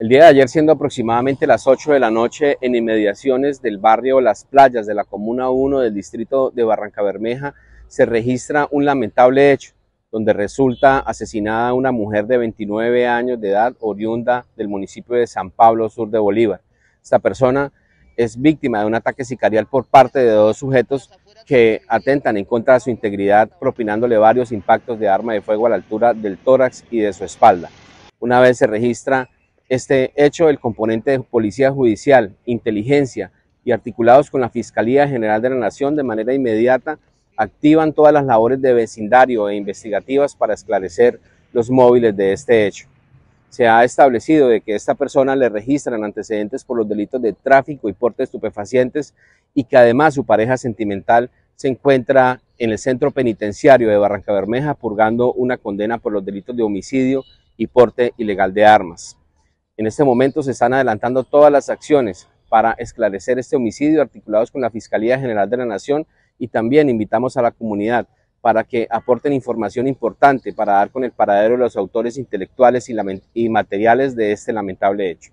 El día de ayer, siendo aproximadamente las 8 de la noche, en inmediaciones del barrio Las Playas de la Comuna 1 del distrito de Barranca Bermeja, se registra un lamentable hecho, donde resulta asesinada una mujer de 29 años de edad, oriunda del municipio de San Pablo, sur de Bolívar. Esta persona es víctima de un ataque sicarial por parte de dos sujetos que atentan en contra de su integridad, propinándole varios impactos de arma de fuego a la altura del tórax y de su espalda. Una vez se registra este hecho, el componente de Policía Judicial, Inteligencia y articulados con la Fiscalía General de la Nación de manera inmediata activan todas las labores de vecindario e investigativas para esclarecer los móviles de este hecho. Se ha establecido de que esta persona le registran antecedentes por los delitos de tráfico y porte de estupefacientes y que además su pareja sentimental se encuentra en el centro penitenciario de Barranca Bermeja purgando una condena por los delitos de homicidio y porte ilegal de armas. En este momento se están adelantando todas las acciones para esclarecer este homicidio articulados con la Fiscalía General de la Nación y también invitamos a la comunidad para que aporten información importante para dar con el paradero de los autores intelectuales y materiales de este lamentable hecho.